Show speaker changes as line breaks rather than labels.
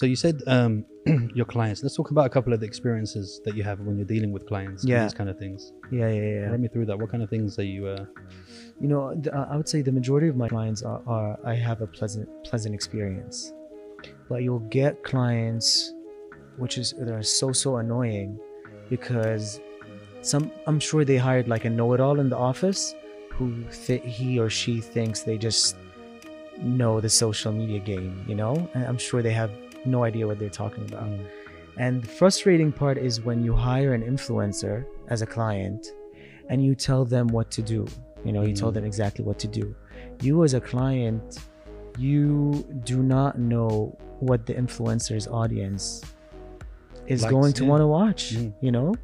So you said um, your clients. Let's talk about a couple of the experiences that you have when you're dealing with clients. and
Yeah.
These kind of things.
Yeah, yeah, yeah.
Run me through that. What kind of things are you? Uh,
You know, th- uh, I would say the majority of my clients are, are I have a pleasant pleasant experience, but you'll get clients, which is that are so so annoying, because some I'm sure they hired like a know-it-all in the office, who th- he or she thinks they just know the social media game, you know, and I'm sure they have no idea what they're talking about.
mm,
And the frustrating part is when you hire an influencer as a client and you tell them what to do. You know, you tell
Mm.
them exactly what to do. You, as a client, you do not know what the influencer's audience is
Likes,
going to
yeah.
want to watch.
Mm.
You know,